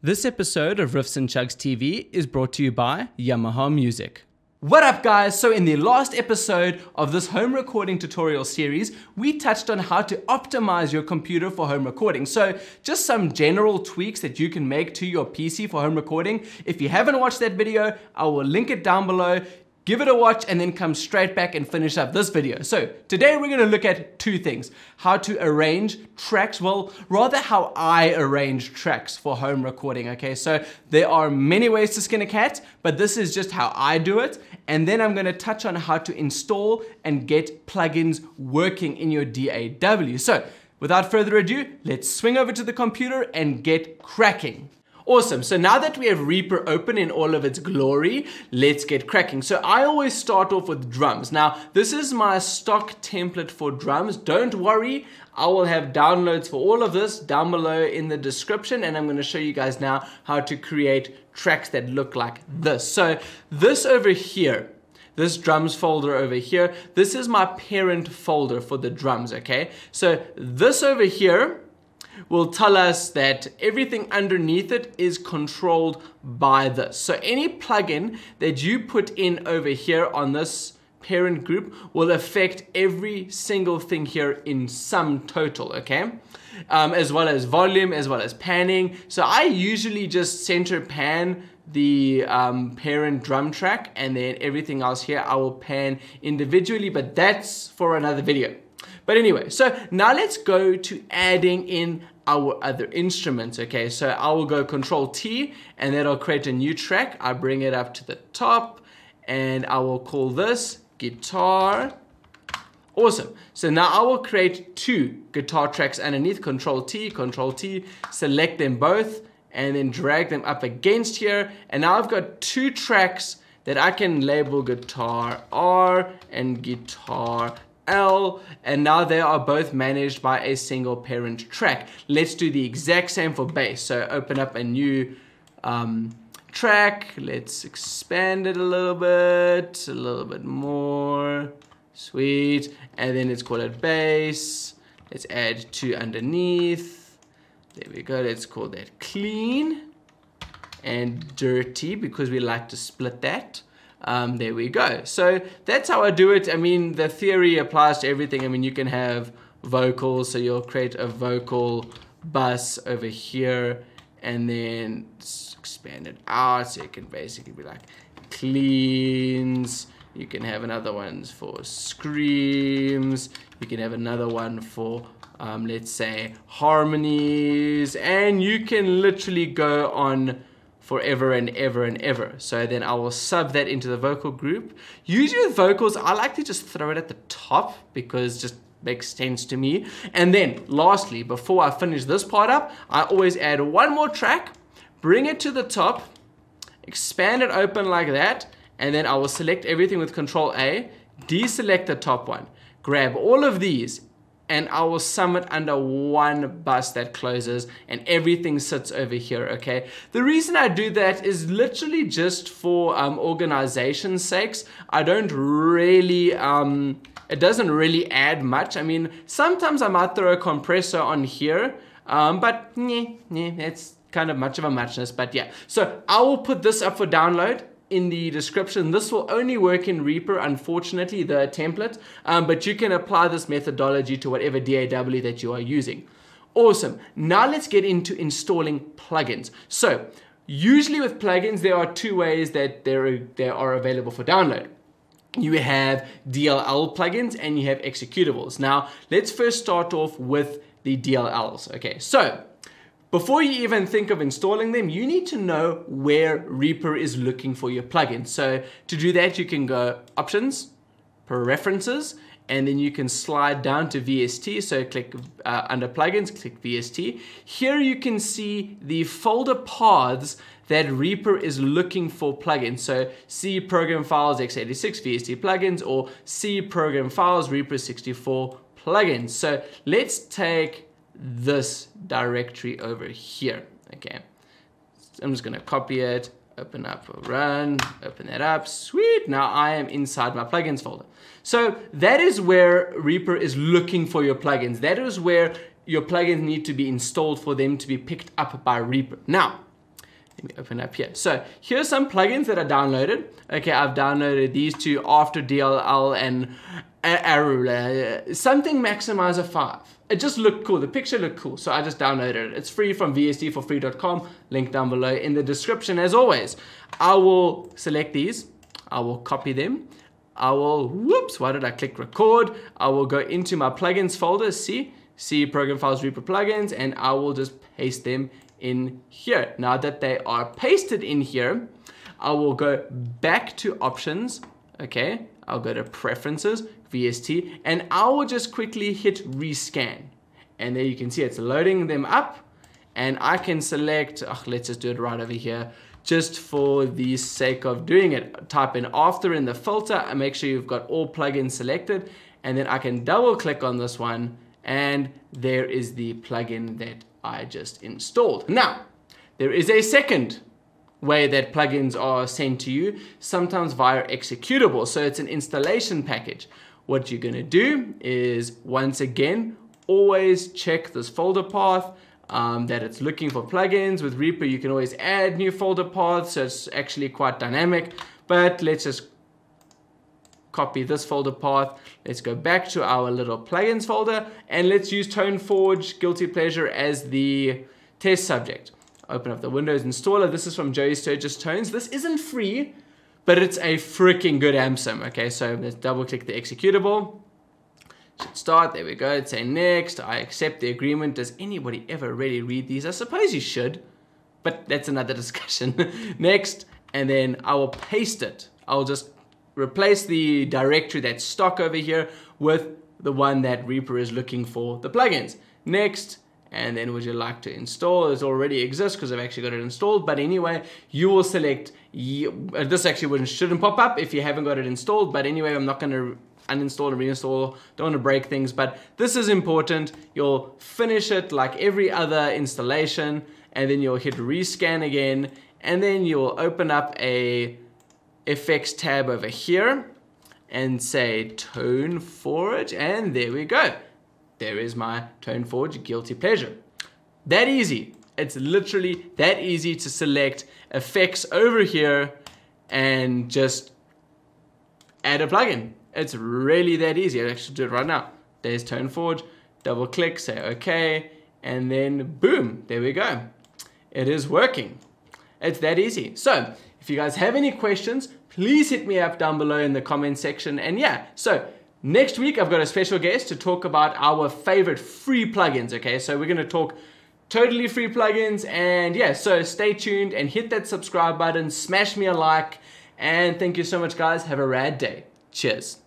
This episode of Riffs and Chugs TV is brought to you by Yamaha Music. What up, guys? So, in the last episode of this home recording tutorial series, we touched on how to optimize your computer for home recording. So, just some general tweaks that you can make to your PC for home recording. If you haven't watched that video, I will link it down below give it a watch and then come straight back and finish up this video. So today we're gonna look at two things. How to arrange tracks, well, rather how I arrange tracks for home recording, okay? So there are many ways to skin a cat, but this is just how I do it. And then I'm gonna touch on how to install and get plugins working in your DAW. So without further ado, let's swing over to the computer and get cracking. Awesome, so now that we have Reaper open in all of its glory, let's get cracking. So I always start off with drums. Now, this is my stock template for drums. Don't worry, I will have downloads for all of this down below in the description and I'm gonna show you guys now how to create tracks that look like this. So this over here, this drums folder over here, this is my parent folder for the drums, okay? So this over here, will tell us that everything underneath it is controlled by this. So any plugin that you put in over here on this parent group will affect every single thing here in sum total, okay? Um, as well as volume, as well as panning. So I usually just center pan the um, parent drum track and then everything else here I will pan individually, but that's for another video. But anyway, so now let's go to adding in our other instruments, okay? So I will go Control T and that'll create a new track. I bring it up to the top and I will call this guitar. Awesome. So now I will create two guitar tracks underneath Control T, Control T, select them both and then drag them up against here. And now I've got two tracks that I can label guitar R and guitar L, and now they are both managed by a single parent track. Let's do the exact same for bass. So open up a new um, track. Let's expand it a little bit, a little bit more. Sweet. And then let's call it bass. Let's add two underneath. There we go. Let's call that clean and dirty because we like to split that um, there we go. So that's how I do it. I mean, the theory applies to everything. I mean, you can have vocals, so you'll create a vocal bus over here and then expand it out so it can basically be like cleans. You can have another one for screams. You can have another one for um, let's say harmonies and you can literally go on forever and ever and ever. So then I will sub that into the vocal group. Usually with vocals, I like to just throw it at the top because just makes sense to me. And then lastly, before I finish this part up, I always add one more track, bring it to the top, expand it open like that, and then I will select everything with control A, deselect the top one, grab all of these and I will sum it under one bus that closes and everything sits over here, okay? The reason I do that is literally just for um, organization's sakes. I don't really, um, it doesn't really add much. I mean, sometimes I might throw a compressor on here, um, but yeah, yeah, it's kind of much of a muchness, but yeah. So I will put this up for download in the description. This will only work in Reaper, unfortunately, the template, um, but you can apply this methodology to whatever DAW that you are using. Awesome. Now let's get into installing plugins. So usually with plugins, there are two ways that they they are available for download. You have DLL plugins and you have executables. Now let's first start off with the DLLs. Okay, so before you even think of installing them, you need to know where Reaper is looking for your plugin. So to do that, you can go Options, Preferences, and then you can slide down to VST. So click uh, under Plugins, click VST. Here you can see the folder paths that Reaper is looking for plugins. So C program files x86 VST plugins or C program files Reaper 64 plugins. So let's take this directory over here. Okay, so I'm just gonna copy it, open up run, open that up, sweet. Now I am inside my plugins folder. So that is where Reaper is looking for your plugins. That is where your plugins need to be installed for them to be picked up by Reaper. Now, let me open up here. So here's some plugins that I downloaded. Okay, I've downloaded these two after DLL and Arula, something Maximizer 5. It just looked cool. The picture looked cool, so I just downloaded it. It's free from vst4free.com. Link down below in the description as always. I will select these. I will copy them. I will, whoops, why did I click record? I will go into my plugins folder, see, see program files, Reaper plugins, and I will just paste them in here. Now that they are pasted in here, I will go back to options, okay? I'll go to preferences, VST, and I will just quickly hit rescan. And there you can see it's loading them up and I can select, oh, let's just do it right over here, just for the sake of doing it. Type in after in the filter and make sure you've got all plugins selected and then I can double click on this one and there is the plugin that I just installed. Now, there is a second way that plugins are sent to you, sometimes via executable. So it's an installation package. What you're gonna do is, once again, always check this folder path um, that it's looking for plugins. With Reaper, you can always add new folder paths, so it's actually quite dynamic. But let's just copy this folder path. Let's go back to our little plugins folder and let's use ToneForge Guilty Pleasure as the test subject. Open up the Windows installer. This is from Joey Sturgis Tones. This isn't free, but it's a freaking good amp sim. Okay, so let's double click the executable. Should start, there we go. Let's say next, I accept the agreement. Does anybody ever really read these? I suppose you should, but that's another discussion. next, and then I will paste it. I'll just replace the directory that's stock over here with the one that Reaper is looking for the plugins. Next, and then would you like to install? It already exists because I've actually got it installed. But anyway, you will select, uh, this actually shouldn't pop up if you haven't got it installed. But anyway, I'm not going to uninstall and reinstall, don't want to break things. But this is important. You'll finish it like every other installation and then you'll hit rescan again. And then you'll open up a effects tab over here and say tone forge and there we go. There is my tone forge guilty pleasure. That easy. It's literally that easy to select effects over here and just add a plugin. It's really that easy. I actually do it right now. There's Tone Forge. double click, say okay, and then boom, there we go. It is working. It's that easy. So if you guys have any questions, please hit me up down below in the comment section. And yeah, so next week I've got a special guest to talk about our favorite free plugins, okay? So we're gonna talk totally free plugins and yeah, so stay tuned and hit that subscribe button, smash me a like, and thank you so much guys. Have a rad day. Cheers.